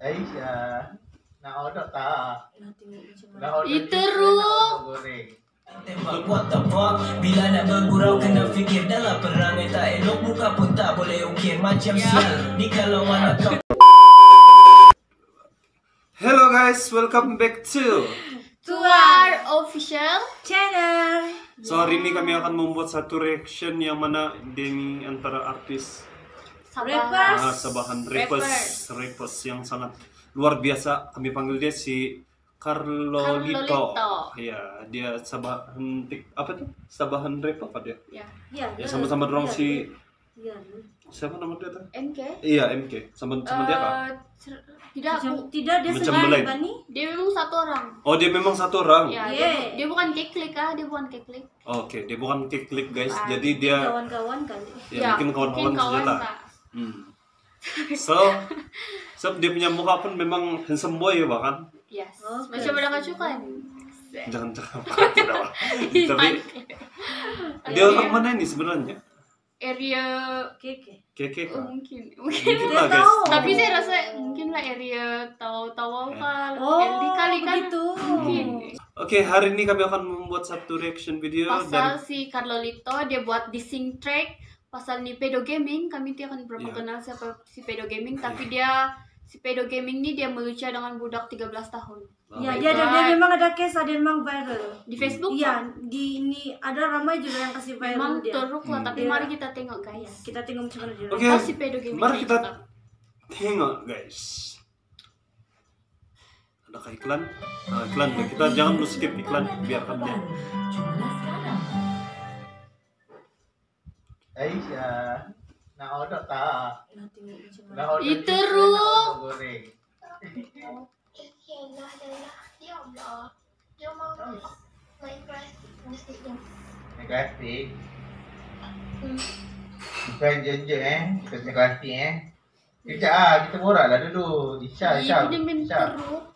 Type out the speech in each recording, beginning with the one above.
Aisyah. Nak order tak? Nak order Itu, chicken, Ru. nak order goreng. Tembak fuck Bila nak bergurau kena fikir Dalam perangai tak elok Muka pun tak boleh ukir Macam sial Ni kalau anak kau Hello guys, welcome back to. To our official channel. So hari ini kami akan membuat satu reaction yang mana demi antara artis Rappers. ah, Sabahan rappers, rappers yang sangat luar biasa. Kami panggil dia si Carlolito. Carlolito. Ya, dia Sabahan tik- apa tuh? Sabahan rap apa dia? Ya. Ya, Ya sama-sama dorong si Iya. siapa nama dia tuh? MK. Iya MK. Sama sama dia kah? Eh, tidak, Bu. tidak dia belai. Bani. dia memang satu orang. Oh dia memang satu orang. Ya, dia, Yeah. dia bukan keklik ah, dia bukan keklik. Oke, dia bukan klik guys. Ah, Jadi dia Kawan-kawan kali. ya, mungkin kawan-kawan saja lah. Hmm. So, so dia punya muka pun memang handsome boy ya bahkan. Yes. Macam pada kacukan. Jangan jangan. Tapi dia orang mana ini sebenarnya? area Keke. Keke oh, kah? mungkin. Mungkin Dia lah guys. tahu. Tapi saya rasa mungkin lah area tahu-tahu kah Oh, LD kali kan. begitu. Mungkin. Oke, hari ini kami akan membuat satu reaction video Pasal dan si Carlolito dia buat dissing track pasal ni pedo gaming kami tidak akan berapa Iya. kenal siapa si pedo gaming tapi dia si pedo gaming ni dia meluca dengan budak 13 tahun Ya, Oh, dia ada dia God. memang ada case ada memang viral. di Facebook Iya, di ini ada ramai juga yang kasih viral memang dia. teruk lah Hmm. tapi Iya. mari kita tengok guys Kita tengok macam mana dia. Oke, Apa si pedo gaming mari kita tengok guys. Adakah iklan? Nah, iklan. Kita jangan dulu skip iklan, biarkan dia. Aisyah. Nak order tak? Nak order Itu, chicken, Ru. nak order goreng. Plastik. Bukan je-je eh. Kita main plastik eh. Kejap ah, kita borak lah dulu. Isya, Isya. Isya. teruk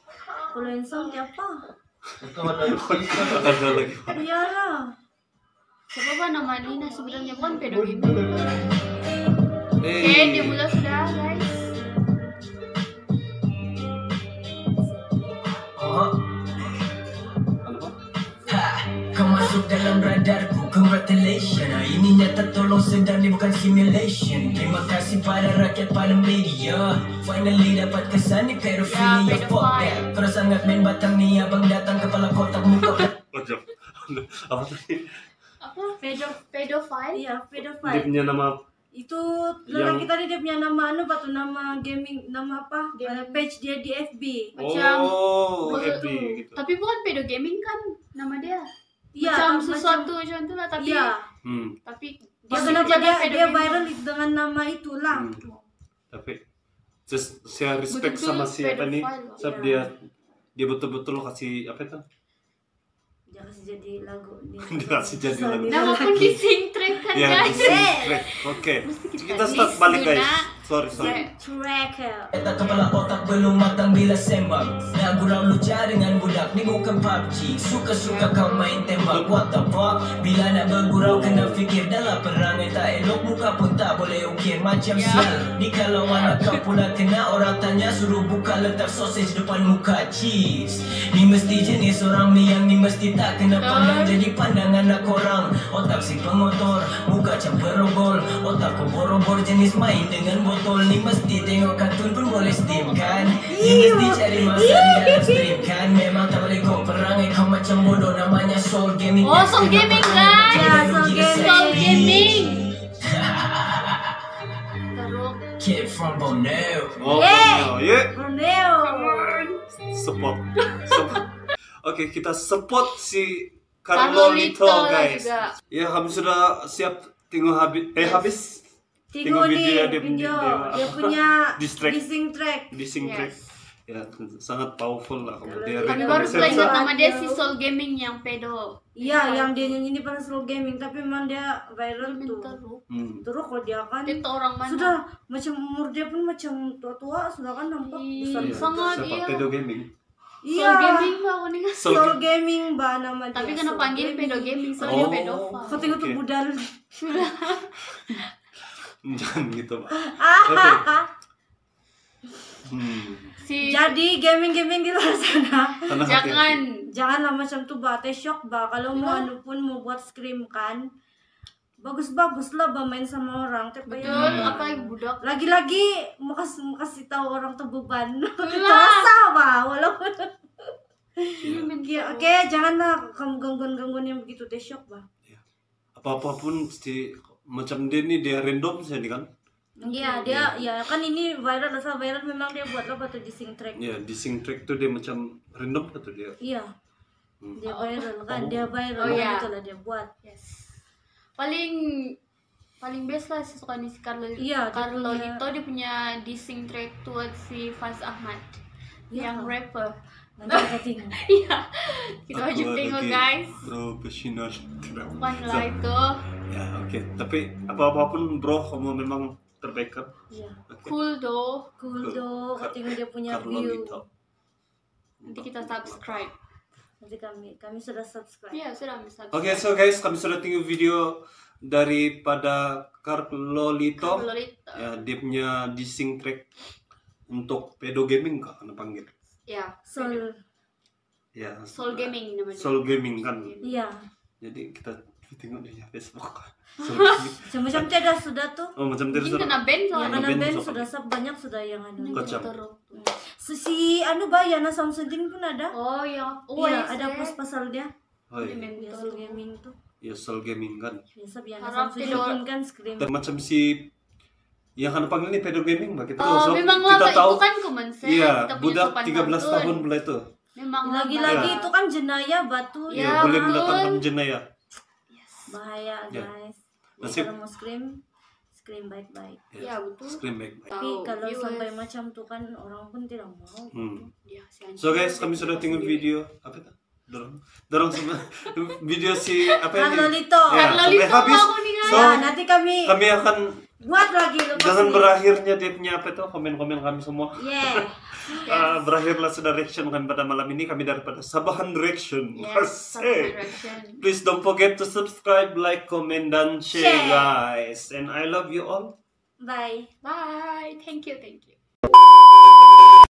Kalau yang sound siapa? Itu. Ada lagi. Iyalah. Siapa apa nama Nina sebenarnya bukan pedo gaming oke dia mulai sudah guys. Oh, ba? Kau masuk dalam radarku Congratulations Ah, Ini nyata tolong sedang ni bukan simulation. Terima kasih pada rakyat pada media. Finally dapat kesan ni Ya, ya, fuck pedophile. that Kalau sangat main batang ni Abang datang kepala kotak muka. Apa tadi? Pedo pedofile Iya, Dia punya nama Itu Yang- lelaki tadi dia punya nama anu batu nama gaming nama apa? Ada page dia di FB. Macam- Oh, FB tu. gitu. tapi bukan pedo gaming kan nama dia Iya, macam sesuatu macam tu lah tapi Iya. Hmm. tapi Dia kenapa jaga dia dia gaming. viral dengan nama itulah. hmm. Tapi just saya respect Betul-betul sama siapa nih. Sebab Iya. dia dia betul-betul kasih apa itu? Kasih jadi lagu kasih jadi lagu. di sing track kan Ya, guys. Oke. Kita Kita start balik guys. Sorry, sorry. Tracker. Tak kepala otak belum matang bila sembang Nak gurau luca dengan budak Ni bukan PUBG Suka-suka kau main tembak. What the fuck? Bila nak bergurau kena fikir Dalam perangai. Tak elok Muka pun tak boleh ukir. Macam Ya. sial. Ni kalau anak kau pula kena Orang tanya suruh buka Letak sausage depan muka Cheese. Ni mesti jenis orang ni Yang ni mesti tak kena pandang. Jadi pandangan nak korang Otak si pengotor Muka macam perogol Otak kau borobor Jenis main dengan botol. Ni mesti tengok kartun pun boleh steam kan Ni mesti cari masa di dalam stream kan Memang tak boleh kau perangai Kau macam bodoh Namanya soul gaming Oh, Soul Gaming, guys. Ya, Soul Gaming. Soul Gaming Kid from Borneo Oh, Yeah. yeah. Borneo. Support. Support. Oke, kita support si Carlolito Carlolito lah guys. juga. Ya, kami sudah siap tengok habis eh habis Nih video dia punya- dia punya Diss track. dissing track. di sing Yes. track. Ya, sangat powerful lah kalau dia. kami baru pula ingat nama dia si Soul Gaming yang pedo Iya, yang dia nyanyi ini pada slow gaming, tapi memang dia viral tuh. teruk Hmm. Terus kok dia kan dia tuh orang mana sudah macam umur dia pun macam tua-tua sudah kan nampak Ih, besar. Iya, sangat, siapa iya. pedo gaming. Iya. Soul Gaming lah aku nih Soul Soul gaming ba nama dia. tapi kena Soul panggil pedo gaming soalnya Oh. pedofil Kau tengok tuh budal. Jangan gitu, Pak. Ah, Oke. Hmm. Si Jadi gaming-gaming di luar sana. Hati-hati. jangan. Janganlah macam tuh ba teh shock ba kalau mau anu pun mau buat scream kan bagus-bagus lah ba main sama orang. Teh betul kayak- apalagi budak. lagi-lagi mau kasih mau kasih tahu orang tuh beban. Itulah. terasa ba walaupun Ini Oke, oke, janganlah kamu gangguan-gangguan yang begitu. Teh shock ba Apa apa pun mesti macam dia nih dia random saja nih kan. Iya, dia ya kan ini viral asal viral memang dia buat apa tuh di sing track. Ya di sing track tuh dia macam random atau dia. Iya. Hmm. Dia viral kan, dia viral Oh, iya. itu lah dia buat. Yes. Paling paling best lah si suka si Carlo Iya, dia Carlo punya- itu dia punya dissing track tuh si Faz Ahmad Iya. yang rapper. Nanti kita tengok. Iya. Kita Aku wajib tengok lagi guys. Profesional. Tidak. Bukan lah itu. Ya oke. Tapi apa-apapun bro kamu memang terbaik kan. Iya. Oke. Cool doh. Cool Cool. Kar- tengok dia punya view. Lito. Nanti kita subscribe. Nanti kami kami sudah subscribe. Iya, sudah subscribe. Oke, so guys, kami sudah tengok video daripada Carlo Lito. Carlo Lito. Ya, dia punya dissing track untuk pedo gaming kah? Anda panggil? Ya. Soul. Ya. Soul Gaming namanya. Soul Gaming kan. Iya. Jadi kita tengok di Facebook. Gaming. Macam-macam tidak sudah tuh. Oh, macam tadi Mungkin sudah. kena band Yang soalnya. Kena band band sudah. sudah sub banyak sudah yang ada. Kocam. Si, si anu ba Yana Samsudin pun ada. Oh ya. Oh iya, yes, ada eh. post pasal dia. Oh, iya. Dia Soul Gaming tuh. Ya, Soul Gaming kan. Samsudin tidak- pun kan scream. Dan macam si yang kan panggil ini pedo gaming, Mbak. Kita Oh, tahu. memang kita lama tahu. itu kan kumense. Iya, kita punya budak sopan 13 santun. tahun pula itu. Memang Lagi-lagi lama. itu kan jenayah batu Ya, Ya, boleh mendatangkan jenayah. bahaya Ya. guys. Nasib. kalau mau scream, scream baik-baik. Ya, betul. Scream baik-baik. Tapi kalau viewers. sampai macam tuh kan orang pun tidak mau. Hmm. Ya. So guys, kami sudah tengok video apa itu? Dorong, dorong semua video si apa Carlo ini? Lito. Ya, Carlo sampai Lito habis. mau nih, guys. So, Nah, nanti kami kami akan buat lagi dengan ini. berakhirnya dia punya apa itu komen-komen kami semua. Yeah. Ah, berakhirlah sudah reaction kami pada malam ini kami daripada Sabahan Reaction. Yes, satu Asik. direction. Please don't forget to subscribe, like, comment, dan share, Share. guys. And I love you all. Bye. Bye. Thank you, thank you.